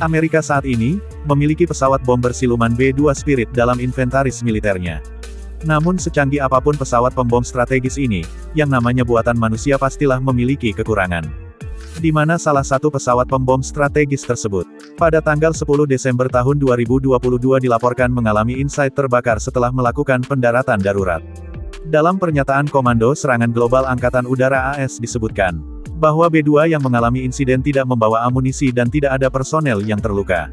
Amerika saat ini, memiliki pesawat bomber siluman B-2 Spirit dalam inventaris militernya. Namun secanggih apa pun pesawat pembom strategis ini, yang namanya buatan manusia pastilah memiliki kekurangan. Di mana salah satu pesawat pembom strategis tersebut, pada tanggal 10 Desember tahun 2022 dilaporkan mengalami insight terbakar setelah melakukan pendaratan darurat. Dalam pernyataan Komando Serangan Global Angkatan Udara AS disebutkan, bahwa B-2 yang mengalami insiden tidak membawa amunisi dan tidak ada personel yang terluka.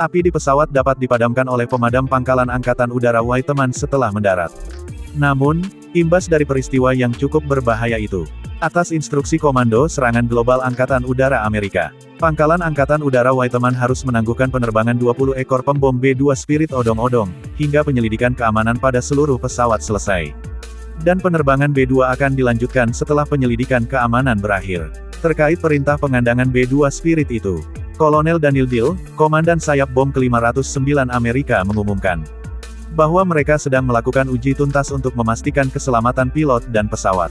Api di pesawat dapat dipadamkan oleh pemadam pangkalan Angkatan Udara Whiteman setelah mendarat. Namun, imbas dari peristiwa yang cukup berbahaya itu, atas instruksi Komando Serangan Global Angkatan Udara Amerika, Pangkalan Angkatan Udara Whiteman harus menangguhkan penerbangan 20 ekor pembom B-2 Spirit odong-odong, hingga penyelidikan keamanan pada seluruh pesawat selesai dan penerbangan B-2 akan dilanjutkan setelah penyelidikan keamanan berakhir. Terkait perintah pengandangan B-2 Spirit itu, Kolonel Daniel Dill, Komandan Sayap Bom ke-509 Amerika mengumumkan bahwa mereka sedang melakukan uji tuntas untuk memastikan keselamatan pilot dan pesawat.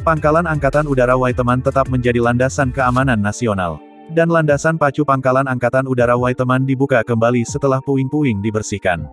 Pangkalan Angkatan Udara Whiteman tetap menjadi landasan keamanan nasional. Dan landasan pacu Pangkalan Angkatan Udara Whiteman dibuka kembali setelah puing-puing dibersihkan.